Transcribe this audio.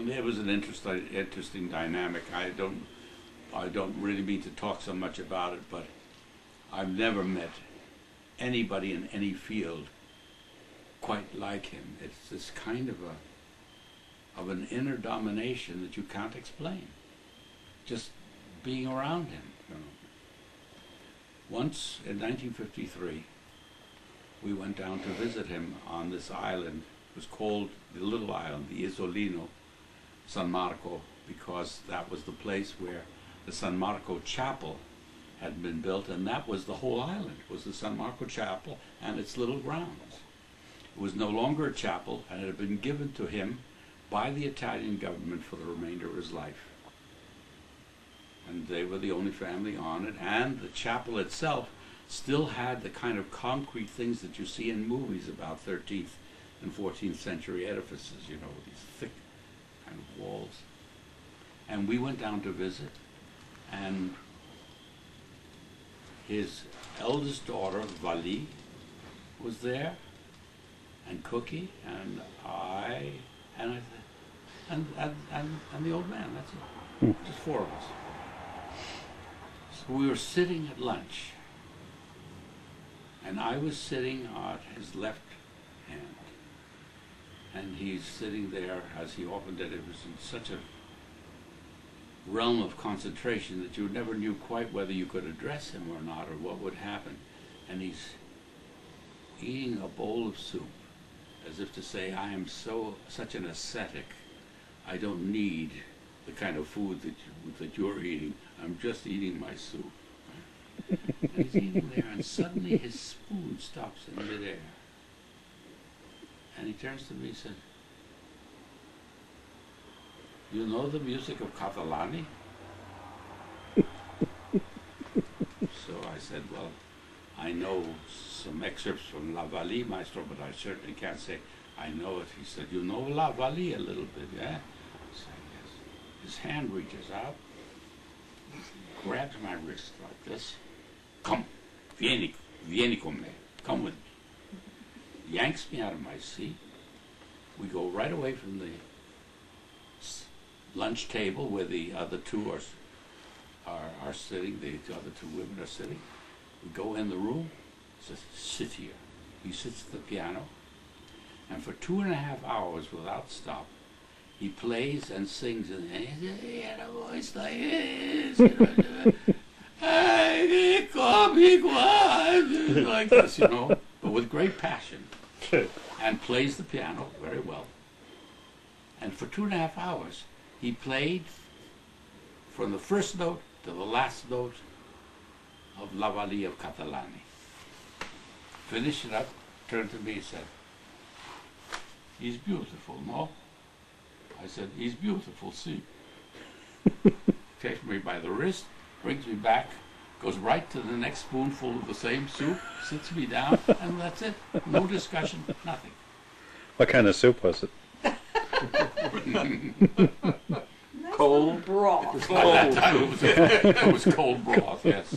And it was an interesting, interesting dynamic. I don't, I don't really mean to talk so much about it, but I've never met anybody in any field quite like him. It's this kind of a, of an inner domination that you can't explain. Just being around him. You know. Once in 1953, we went down to visit him on this island. It was called the little island, the Isolino San Marco, because that was the place where the San Marco Chapel had been built, and that was the whole island, was the San Marco Chapel and its little grounds. It was no longer a chapel, and it had been given to him by the Italian government for the remainder of his life. And they were the only family on it, and the chapel itself still had the kind of concrete things that you see in movies about 13th and 14th century edifices, you know, these thick. And we went down to visit, and his eldest daughter, Wally, was there, and Cookie, and I, and I, and, and, and, and the old man, that's it. Hmm. Just four of us. So we were sitting at lunch, and I was sitting at his left hand, and he's sitting there as he often did. It was in such a realm of concentration that you never knew quite whether you could address him or not, or what would happen. And he's eating a bowl of soup, as if to say, "I am so such an ascetic. I don't need the kind of food that you, that you're eating. I'm just eating my soup." and he's eating there, and suddenly his spoon stops in midair. And he turns to me and said, You know the music of Catalani? so I said, Well, I know some excerpts from La Wally, Maestro, but I certainly can't say I know it. He said, You know La Wally a little bit, yeah? I said, Yes. His hand reaches out, grabs my wrist like this. Come, vieni, vieni con me. Come with me. Yanks me out of my seat. We go right away from the lunch table where the other two are, are, are sitting, the other two women are sitting. We go in the room, says, sit here. He sits at the piano, and for two and a half hours without stop, he plays and sings, and he had a voice like this. you know, "Ay, uh, come qua," like this, you know, but with great passion, and plays the piano very well. And for two and a half hours, he played from the first note to the last note of La Wally of Catalani. Finished it up, turned to me and said, He's beautiful, no? I said, He's beautiful, see. Takes me by the wrist, brings me back, goes right to the next spoonful of the same soup, sits me down, and that's it. No discussion, nothing. What kind of soup was it? Cold broth. It was, it was cold broth, yes.